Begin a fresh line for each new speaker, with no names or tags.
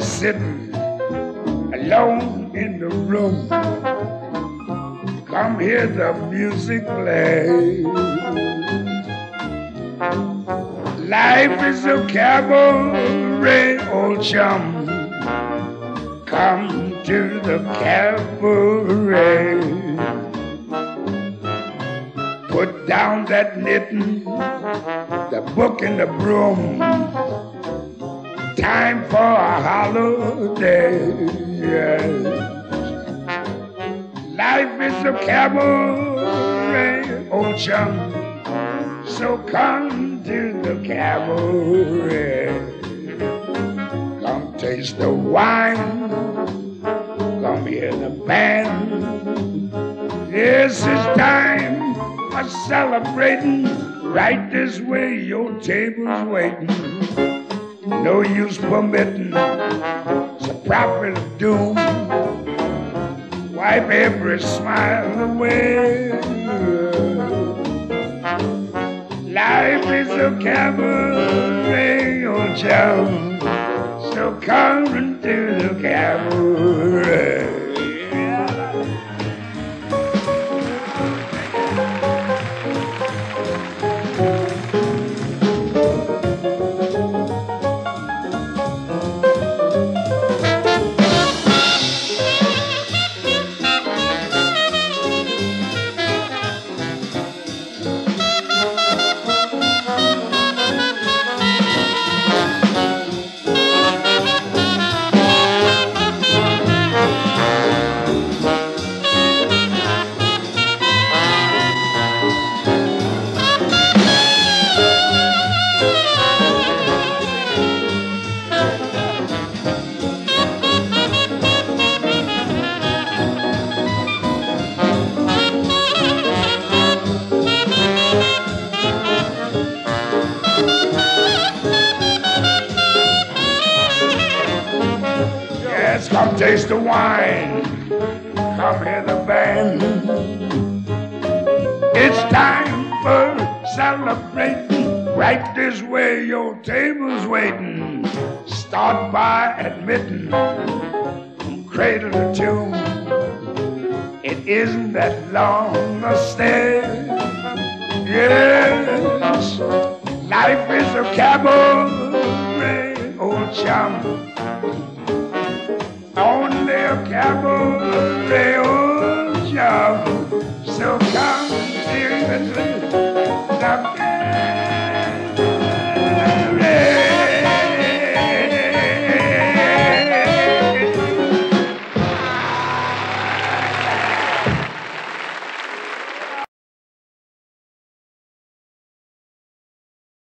Sitting alone in the room. Come hear the music play. Life is a cabaret, old chum. Come to the cabaret. Put down that knitting, the book and the broom. Time for a holiday. Life is a cabaret, oh, old chum. So come to the cabaret. Come taste the wine. Come hear the band. This is time for celebrating. Right this way, your table's waiting. No use permitting. A prophet of doom. Wipe every smile away. Life is a cabaret, oh, old chum. So come into the cabaret. Taste the wine. Come hear the band. It's time for celebrating. Right this way, your table's waiting. Start by admitting, from cradle to tomb, it isn't that long a stay. Yes, life is a cabaret, old chum